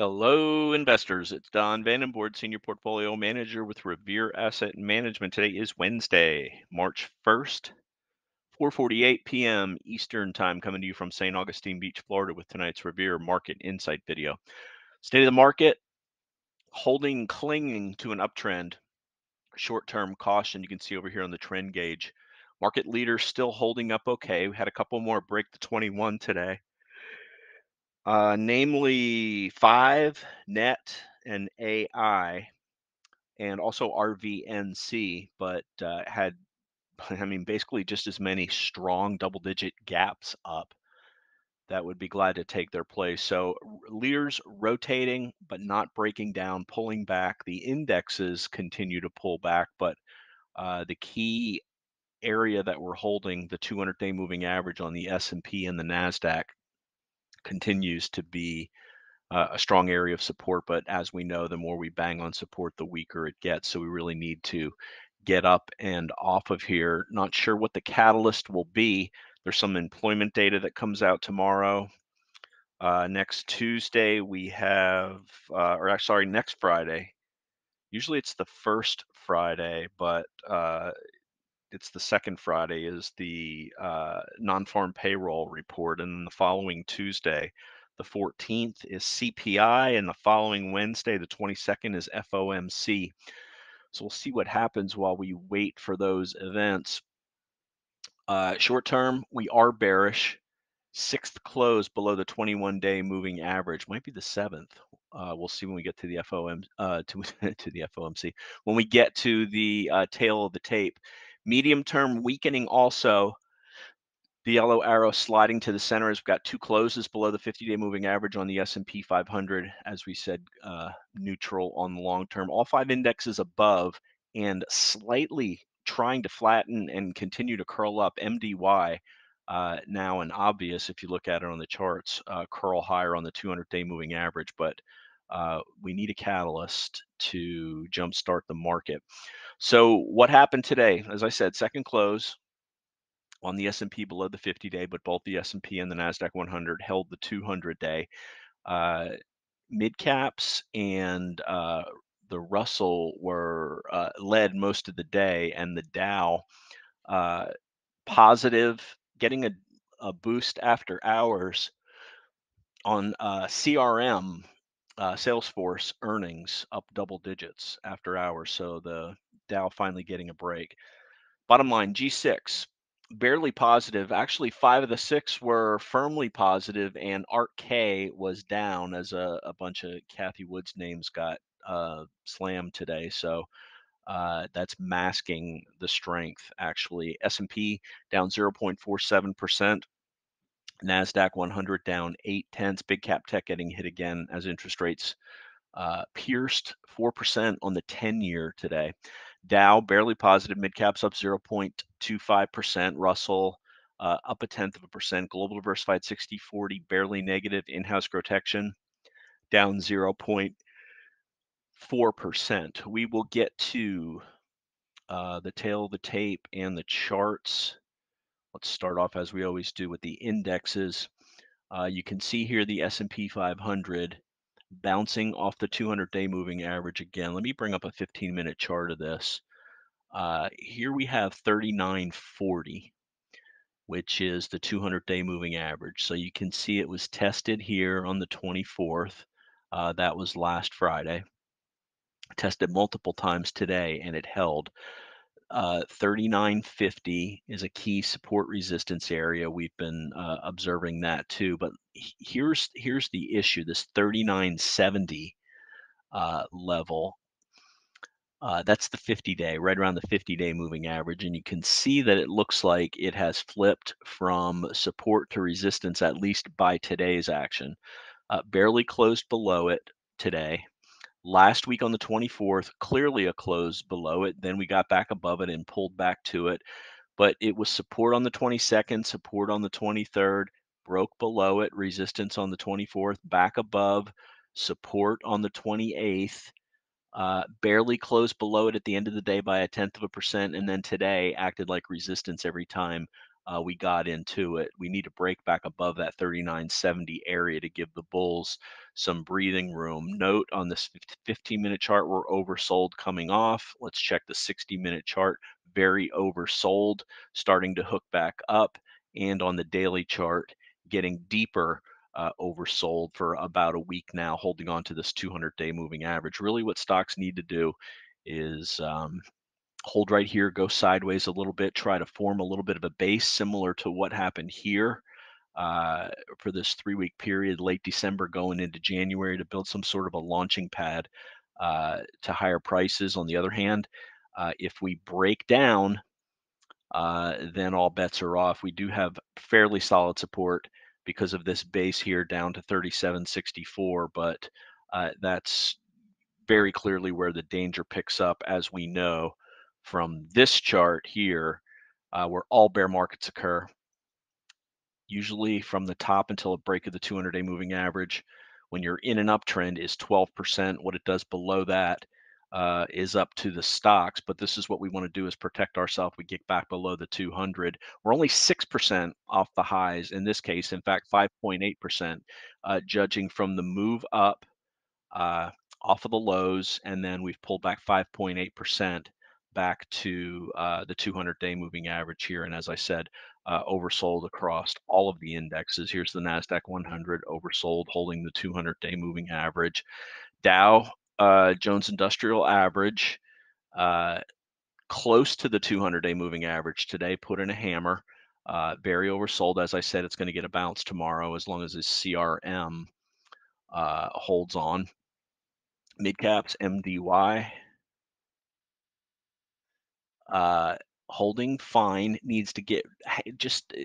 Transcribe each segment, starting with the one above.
Hello, investors. It's Don Vandenbord, Senior Portfolio Manager with Revere Asset Management. Today is Wednesday, March 1st, 4:48 p.m. Eastern Time, coming to you from St. Augustine Beach, Florida, with tonight's Revere Market Insight video. State of the market: holding, clinging to an uptrend. Short-term caution. You can see over here on the trend gauge. Market leader still holding up okay. We had a couple more break the 21 today uh, namely Five, Net, and AI, and also RVNC, but uh, had, I mean, basically just as many strong double digit gaps up that would be glad to take their place. So leaders rotating, but not breaking down, pulling back. The indexes continue to pull back, but uh, the key area that we're holding, the 200-day moving average on the S&P and the Nasdaq, continues to be uh, a strong area of support. But as we know, the more we bang on support, the weaker it gets. So we really need to get up and off of here. Not sure what the catalyst will be. There's some employment data that comes out tomorrow. Uh, next Tuesday, we have, uh, or sorry, next Friday. Usually it's the first Friday, but uh, it's the second Friday is the uh, non-farm payroll report, and then the following Tuesday, the 14th is CPI, and the following Wednesday, the 22nd, is FOMC. So we'll see what happens while we wait for those events. Uh, short term, we are bearish. Sixth close below the 21-day moving average might be the seventh. Uh, we'll see when we get to the FOM uh, to to the FOMC. When we get to the uh, tail of the tape, Medium term weakening also. The yellow arrow sliding to the center has got two closes below the 50-day moving average on the S&P 500. As we said, uh, neutral on the long term. All five indexes above and slightly trying to flatten and continue to curl up. MDY uh, now and obvious if you look at it on the charts, uh, curl higher on the 200-day moving average, but uh, we need a catalyst to jumpstart the market. So what happened today? As I said, second close on the S&P below the 50-day, but both the S&P and the Nasdaq 100 held the 200-day. Uh, mid caps and uh, the Russell were uh, led most of the day, and the Dow uh, positive, getting a, a boost after hours on uh, CRM uh, Salesforce earnings up double digits after hours. So the Dow finally getting a break. Bottom line, G6 barely positive. Actually, five of the six were firmly positive, and ARKK was down as a, a bunch of Cathie Wood's names got uh, slammed today. So uh, that's masking the strength. Actually, S&P down 0.47 percent. Nasdaq 100 down eight tenths. Big cap tech getting hit again as interest rates uh, pierced 4% on the 10 year today. Dow barely positive, mid caps up 0.25%. Russell uh, up a tenth of a percent. Global diversified 60 40 barely negative. In house protection down 0.4%. We will get to uh, the tail of the tape and the charts Let's start off as we always do with the indexes. Uh, you can see here the S&P 500 bouncing off the 200-day moving average again. Let me bring up a 15-minute chart of this. Uh, here we have 3940, which is the 200-day moving average. So you can see it was tested here on the 24th. Uh, that was last Friday. Tested multiple times today, and it held uh, 3950 is a key support resistance area. We've been uh, observing that too. But here's here's the issue: this 3970 uh, level. Uh, that's the 50 day, right around the 50 day moving average. And you can see that it looks like it has flipped from support to resistance, at least by today's action. Uh, barely closed below it today last week on the 24th, clearly a close below it. Then we got back above it and pulled back to it. But it was support on the 22nd, support on the 23rd, broke below it, resistance on the 24th, back above, support on the 28th, uh, barely closed below it at the end of the day by a tenth of a percent. And then today acted like resistance every time uh, we got into it. We need to break back above that 3970 area to give the bulls some breathing room. Note on this 15 minute chart, we're oversold coming off. Let's check the 60 minute chart. Very oversold, starting to hook back up. And on the daily chart, getting deeper uh, oversold for about a week now, holding on to this 200 day moving average. Really, what stocks need to do is um, hold right here, go sideways a little bit, try to form a little bit of a base similar to what happened here uh, for this three week period, late December going into January, to build some sort of a launching pad uh, to higher prices. On the other hand, uh, if we break down, uh, then all bets are off. We do have fairly solid support because of this base here down to 37.64, but uh, that's very clearly where the danger picks up, as we know from this chart here, uh, where all bear markets occur. Usually from the top until a break of the 200 day moving average, when you're in an uptrend, is 12%. What it does below that uh, is up to the stocks, but this is what we want to do is protect ourselves. We get back below the 200. We're only 6% off the highs in this case. In fact, 5.8%, uh, judging from the move up uh, off of the lows, and then we've pulled back 5.8% back to uh, the 200 day moving average here. And as I said, uh, oversold across all of the indexes. Here's the NASDAQ 100 oversold, holding the 200 day moving average. Dow uh, Jones Industrial Average uh, close to the 200 day moving average today, put in a hammer. Uh, very oversold. As I said, it's going to get a bounce tomorrow as long as this CRM uh, holds on. Midcaps MDY uh, holding fine needs to get just uh,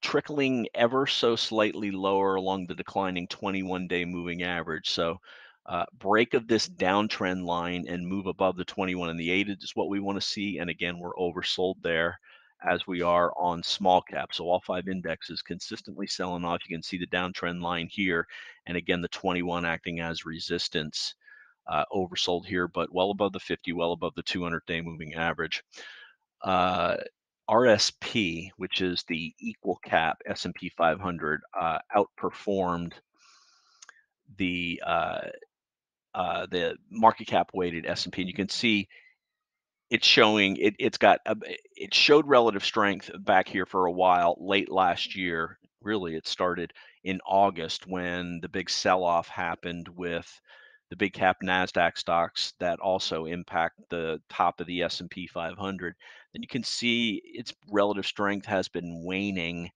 trickling ever so slightly lower along the declining 21 day moving average. So uh, break of this downtrend line and move above the 21 and the 8 is what we want to see. And again, we're oversold there as we are on small cap. So all five indexes consistently selling off. You can see the downtrend line here. And again, the 21 acting as resistance uh, oversold here, but well above the 50, well above the 200 day moving average. Uh, RSP, which is the equal cap S&P 500, uh, outperformed the uh, uh, the market cap weighted S&P. And you can see it's showing it, it's got a, it showed relative strength back here for a while late last year. Really, it started in August when the big sell off happened with the big cap Nasdaq stocks that also impact the top of the S&P 500, then you can see its relative strength has been waning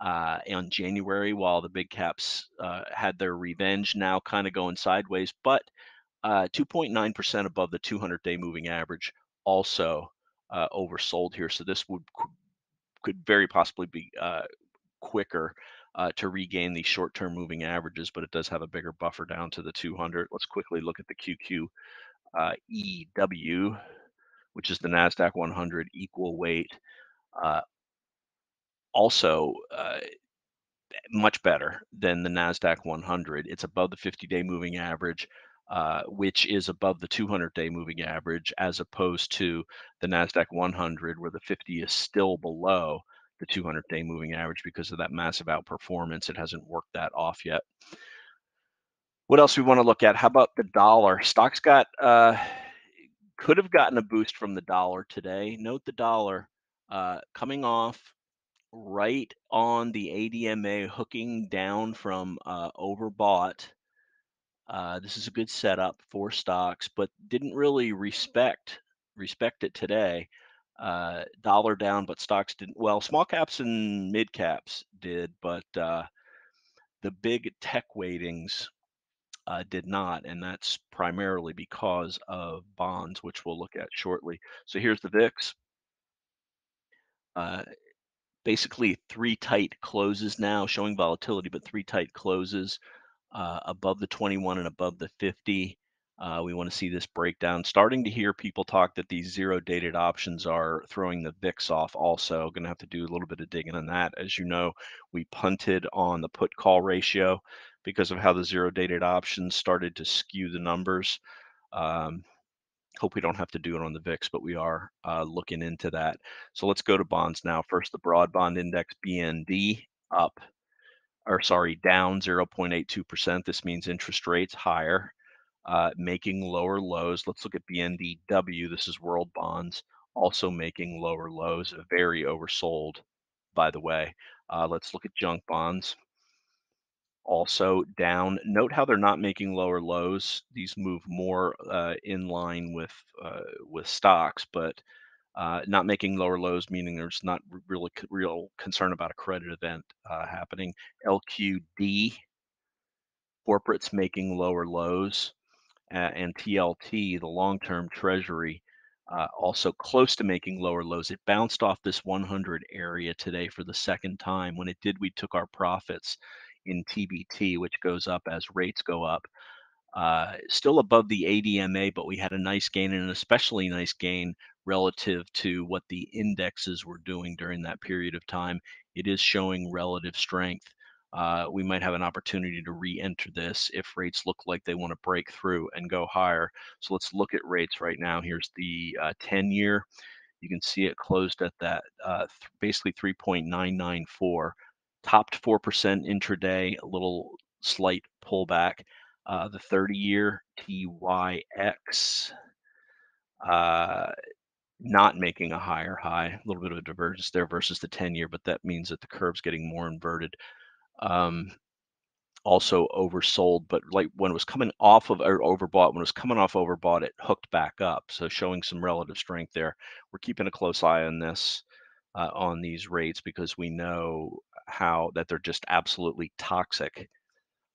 uh, on January while the big caps uh, had their revenge now kind of going sideways, but 2.9% uh, above the 200-day moving average also uh, oversold here. So this would could very possibly be uh, quicker uh, to regain these short-term moving averages, but it does have a bigger buffer down to the 200. Let's quickly look at the QQ uh, EW, which is the NASDAQ 100 equal weight. Uh, also, uh, much better than the NASDAQ 100. It's above the 50-day moving average. Uh, which is above the 200 day moving average, as opposed to the NASDAQ 100, where the 50 is still below the 200 day moving average because of that massive outperformance. It hasn't worked that off yet. What else we want to look at? How about the dollar? Stocks got uh, could have gotten a boost from the dollar today. Note the dollar uh, coming off right on the ADMA, hooking down from uh, overbought. Uh, this is a good setup for stocks, but didn't really respect respect it today uh, dollar down, but stocks didn't. Well, small caps and mid caps did, but uh, the big tech weightings uh, did not, and that's primarily because of bonds, which we'll look at shortly. So here's the VIX. Uh, basically, three tight closes now, showing volatility, but three tight closes uh, above the 21 and above the 50. Uh, we want to see this breakdown. Starting to hear people talk that these zero dated options are throwing the VIX off also. Going to have to do a little bit of digging on that. As you know, we punted on the put call ratio because of how the zero dated options started to skew the numbers. Um, Hope we don't have to do it on the VIX, but we are uh, looking into that. So let's go to bonds now. First, the broad bond index BND up, or sorry, down 0.82%. This means interest rates higher, uh, making lower lows. Let's look at BNDW. This is world bonds, also making lower lows, very oversold, by the way. Uh, let's look at junk bonds also down. Note how they're not making lower lows. These move more uh, in line with uh, with stocks, but uh, not making lower lows, meaning there's not really real concern about a credit event uh, happening. LQD corporates making lower lows, and TLT, the long-term Treasury, uh, also close to making lower lows. It bounced off this 100 area today for the second time. When it did, we took our profits in TBT, which goes up as rates go up. Uh, still above the ADMA, but we had a nice gain and an especially nice gain relative to what the indexes were doing during that period of time. It is showing relative strength. Uh, we might have an opportunity to re-enter this if rates look like they want to break through and go higher. So let's look at rates right now. Here's the uh, 10 year. You can see it closed at that uh, th basically 3.994 topped 4% intraday, a little slight pullback. Uh, the 30 year TYX uh, not making a higher high, a little bit of a divergence there versus the 10 year, but that means that the curve's getting more inverted. Um, also oversold, but like when it was coming off of or overbought, when it was coming off overbought, it hooked back up. So showing some relative strength there. We're keeping a close eye on this, uh, on these rates because we know how that they're just absolutely toxic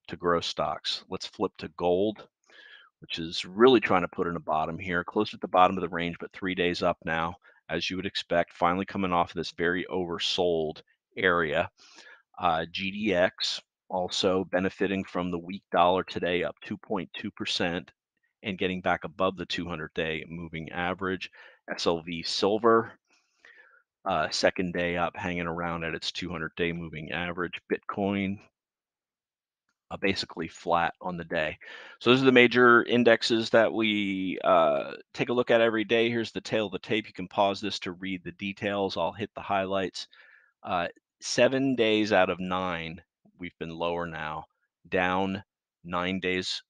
to growth stocks. Let's flip to gold, which is really trying to put in a bottom here, close at the bottom of the range, but three days up now, as you would expect, finally coming off of this very oversold area. Uh, GDX also benefiting from the weak dollar today, up 2.2% and getting back above the 200 day moving average. SLV Silver uh, second day up, hanging around at its 200 day moving average. Bitcoin uh, basically flat on the day. So those are the major indexes that we uh, take a look at every day. Here's the tail of the tape. You can pause this to read the details. I'll hit the highlights. Seven days out of nine, we've been lower now, down nine days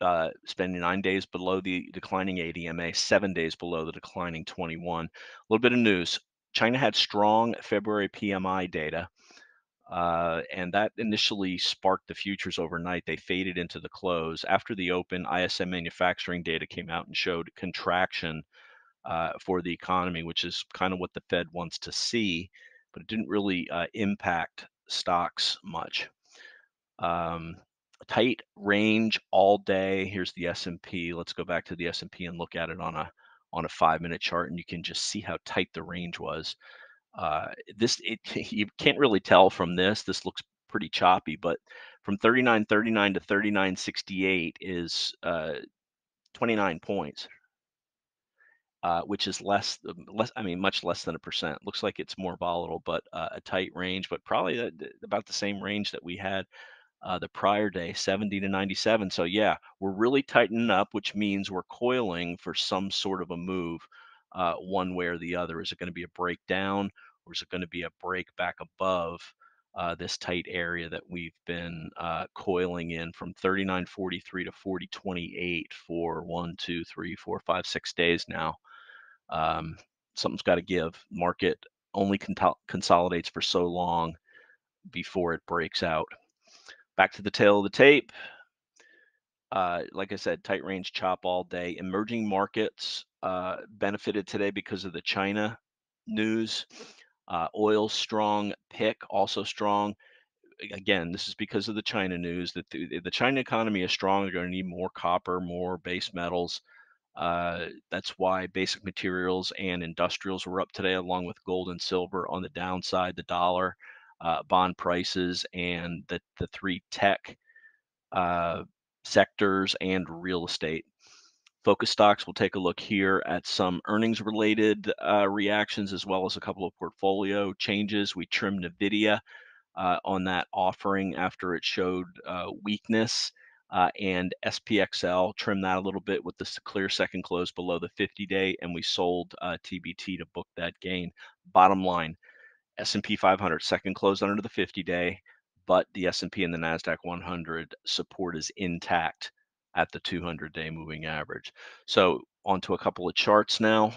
uh, spending nine days below the declining ADMA, seven days below the declining 21. A little bit of news. China had strong February PMI data, uh, and that initially sparked the futures overnight. They faded into the close. After the open, ISM manufacturing data came out and showed contraction uh, for the economy, which is kind of what the Fed wants to see, but it didn't really uh, impact stocks much. Um, tight range all day. Here's the S&P. Let's go back to the S&P and look at it on a on a five minute chart and you can just see how tight the range was. Uh, this it, you can't really tell from this. This looks pretty choppy, but from 39.39 to 39.68 is uh, 29 points, uh, which is less, less. I mean, much less than a percent. Looks like it's more volatile, but uh, a tight range, but probably about the same range that we had uh, the prior day, 70 to 97. So yeah, we're really tightening up, which means we're coiling for some sort of a move, uh, one way or the other. Is it going to be a breakdown, or is it going to be a break back above uh, this tight area that we've been uh, coiling in from 39.43 to 40.28 for one, two, three, four, five, six days now? Um, something's got to give. Market only con- consolidates for so long before it breaks out back to the tail of the tape. Uh, like I said, tight range chop all day. Emerging markets uh, benefited today because of the China news. Uh, oil strong, pick also strong. Again, this is because of the China news that the, the China economy is strong. They're going to need more copper, more base metals. Uh, that's why basic materials and industrials were up today, along with gold and silver. On the downside, the dollar uh, bond prices and the, the three tech uh, sectors and real estate. Focus stocks, we'll take a look here at some earnings related uh, reactions as well as a couple of portfolio changes. We trimmed NVIDIA uh, on that offering after it showed uh, weakness. Uh, and SPXL trim that a little bit with this clear second close below the 50 day, and we sold uh, TBT to book that gain. Bottom line, S&P 500 second close under the 50 day, but the S&P and the Nasdaq 100 support is intact at the 200 day moving average. So onto a couple of charts now.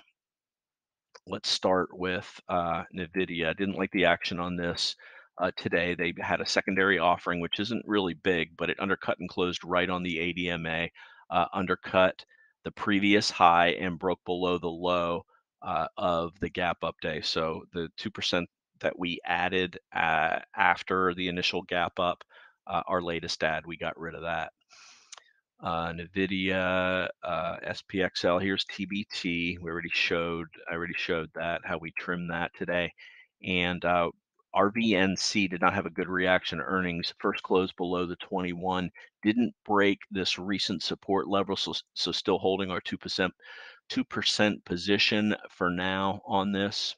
Let's start with uh, NVIDIA. I didn't like the action on this uh, today. They had a secondary offering, which isn't really big, but it undercut and closed right on the ADMA, uh, undercut the previous high and broke below the low uh, of the gap up day. So the 2% that we added uh, after the initial gap up, uh, our latest add, we got rid of that uh, NVIDIA, SPXL. Here's TBT. We already showed, I already showed that, how we trimmed that today. And RVNC did not have a good reaction to earnings. First close below the 21, didn't break this recent support level, so, so still holding our 2%, 2% position for now on this.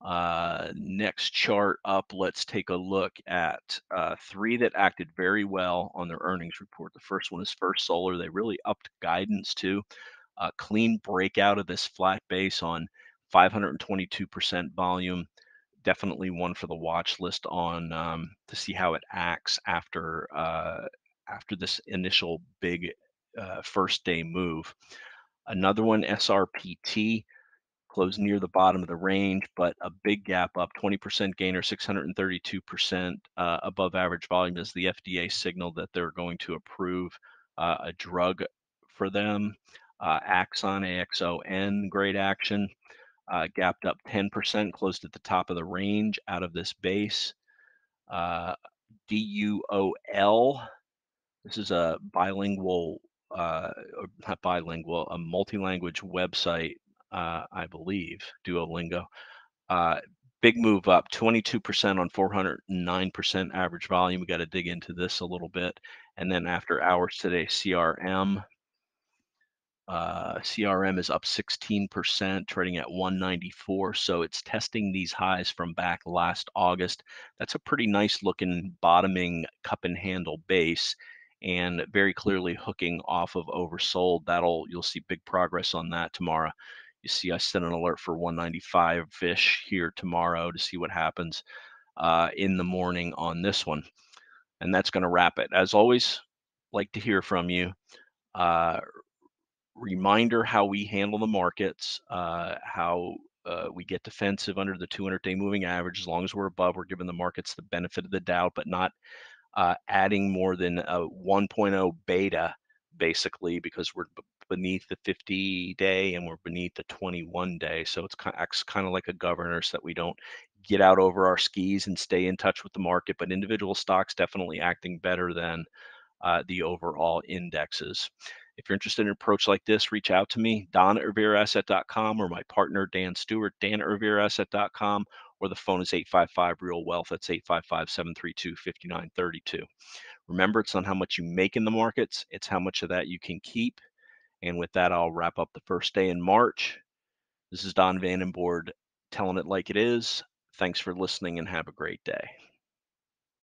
Uh, next chart up, let's take a look at uh, three that acted very well on their earnings report. The first one is First Solar. They really upped guidance to a clean breakout of this flat base on 522% volume. Definitely one for the watch list on um, to see how it acts after uh, after this initial big uh, first day move. Another one, SRPT closed near the bottom of the range, but a big gap up, 20% gainer, 632% uh, above average volume as the FDA signaled that they're going to approve uh, a drug for them. Uh, Axon, AXON, great action, uh, gapped up 10%, closed at the top of the range out of this base. Uh, DUOL, this is a bilingual, uh, not bilingual, a multi-language website uh, I believe, Duolingo. Uh, big move up, 22% on 409% average volume. We got to dig into this a little bit. And then after hours today, CRM. Uh, CRM is up 16%, trading at 194. So it's testing these highs from back last August. That's a pretty nice looking bottoming cup and handle base and very clearly hooking off of oversold. That'll you'll see big progress on that tomorrow. You see, I set an alert for 195 fish here tomorrow to see what happens uh, in the morning on this one. And that's going to wrap it. As always, like to hear from you. Uh, reminder how we handle the markets, uh, how uh, we get defensive under the 200 day moving average. As long as we're above, we're giving the markets the benefit of the doubt, but not uh, adding more than a 1.0 beta basically because we're beneath the 50 day and we're beneath the 21 day. So it's kind of, kind of like a governor so that we don't get out over our skis and stay in touch with the market. But individual stocks definitely acting better than uh, the overall indexes. If you're interested in an approach like this, reach out to me, Don at RevereAsset.com or my partner, Dan Stewart, Dan at RevereAsset.com, or the phone is 855 Real Wealth. That's 855 732 5932. Remember, it's not how much you make in the markets, it's how much of that you can keep. And with that, I'll wrap up the first day in March. This is Don Vandenbord telling it like it is. Thanks for listening and have a great day.